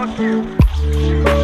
Fuck you.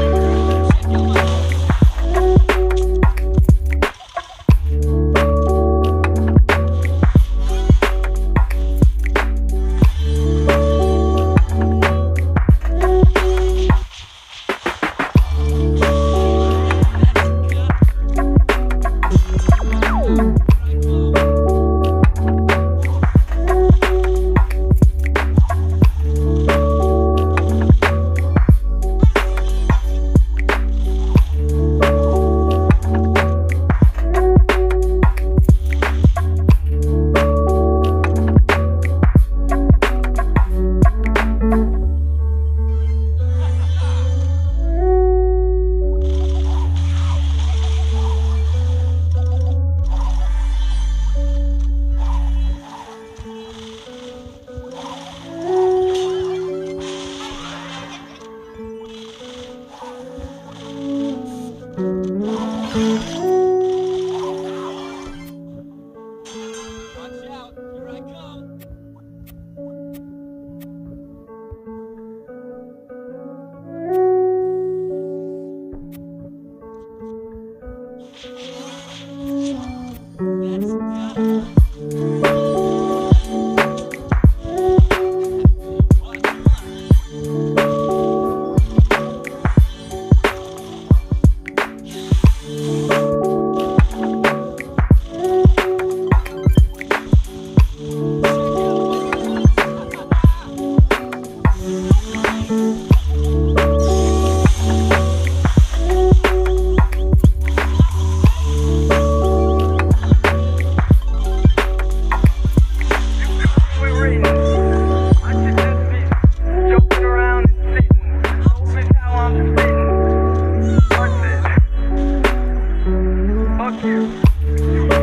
Watch out! Here I come! fuck you.